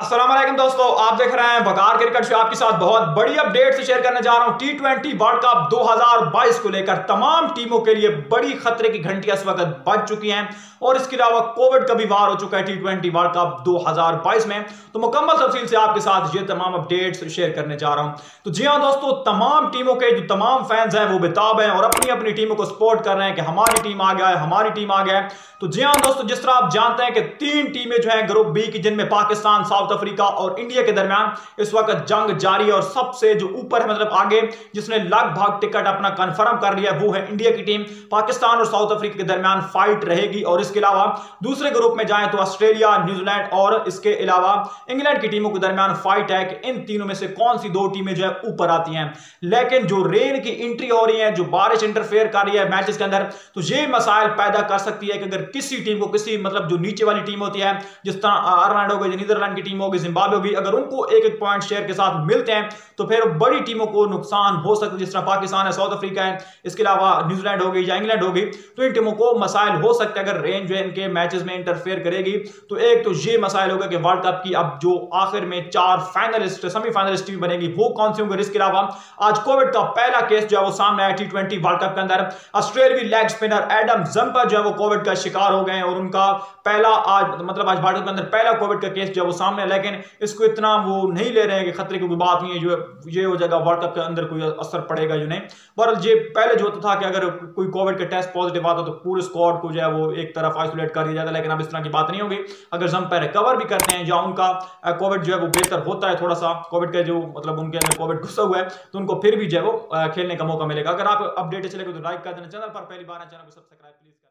असलम दोस्तों, आप देख रहे हैं बकार क्रिकेट शो। आपके साथ बहुत बड़ी अपडेट से शेयर करने जा रहा हूँ। टी ट्वेंटी वर्ल्ड कप 2022 को लेकर तमाम टीमों के लिए बड़ी खतरे की घंटियाँ इस वक्त बज चुकी हैं। और इसके अलावा कोविड का भी वार हो चुका है टी ट्वेंटी वर्ल्ड कप 2022 में। तो मुकम्मल तफसील से आपके साथ ये तमाम अपडेट्स शेयर करने जा रहा हूँ। तो जी हाँ दोस्तों, तमाम टीमों के जो तमाम फैंस हैं, वो बेताब हैं और अपनी अपनी टीमों को सपोर्ट कर रहे हैं कि हमारी टीम आ गया है हमारी टीम आ गया है तो जी हाँ दोस्तों, जिस तरह आप जानते हैं कि तीन टीमें जो है ग्रुप बी की, जिनमें पाकिस्तान, साउथ अफ्रीका और इंडिया के दरमियान इस वक्त जंग जारी है और सबसे जो ऊपर है मतलब आगे, जिसने लगभग टिकट अपना कंफर्म कर लिया, वो है इंडिया की टीम पाकिस्तान और साउथ अफ्रीका के दरमियान फाइट रहेगी और इसके अलावा दूसरे ग्रुप में जाए तो ऑस्ट्रेलिया न्यूजीलैंड और इसके अलावा इंग्लैंड की टीमों के दरमियान फाइट है कि इन तीनों में से कौन सी दो टीमें जो है ऊपर आती हैं। लेकिन जो रेन की एंट्री हो रही है, जो बारिश इंटरफेयर कर रही है मैचेस के अंदर तो ये मसाइल पैदा कर सकती है कि अगर किसी टीम को किसी मतलब जो नीचे वाली टीम होती है, जिस तरह आयरलैंड हो गई नीदरलैंड की टीम होगी जिम्बाब्वे होगी अगर उनको एक एक पॉइंट शेयर के साथ मिलते हैं तो फिर बड़ी टीमों को नुकसान हो सकता है, जिस तरह पाकिस्तान है, साउथ अफ्रीका है, इसके अलावा न्यूजीलैंड होगी या इंग्लैंड होगी तो इन टीमों को मसाइल हो सकते हैं। अगर रेंज जो है इनके मैचेस में इंटरफेयर करेगी तो एक तो ये मसाइल होगा कि वर्ल्ड कप की अब जो आखिर में चार फाइनलिस्ट सेमीफाइनलिस्ट टीम बनेगी, वो कौन सी होंगे? इसके अलावा आज कोविड का पहला केस जो है, वो सामने आया टी वर्ल्ड कप के अंदर। ऑस्ट्रेलियावी लेग स्पिनर एडम जम्पर जो है, वो कोविड का शिकार हो गए और उनका पहला आज मतलब आज भारत के अंदर पहला कोविड का केस जो है, वो सामने लेकिन इसको इतना वो नहीं ले रहे हैं कि खतरे की कोई बात नहीं है, जो ये हो जाएगा वर्ल्ड कप के अंदर कोई असर पड़ेगा जो नहीं। बहरल ये पहले जो होता था कि अगर कोई कोविड का टेस्ट पॉजिटिव आता तो पूरे स्क्वाड को जो है, वो एक तरफ़ आइसोलेट कर दिया जाता, लेकिन अब इस तरह की बात नहीं होगी। अगर जम्पायर रिकवर भी करते हैं, या उनका कोविड जो है, वो बेहतर होता है थोड़ा सा कोविड का जो मतलब उनके अंदर कोविड घुसा हुआ है तो उनको फिर भी जो है वो खेलने का मौका मिलेगा। अगर आप अपडेट चलेगा तो लाइक कर देना चैनल पर पहली बार चैनल को सब्सक्राइब प्लीज़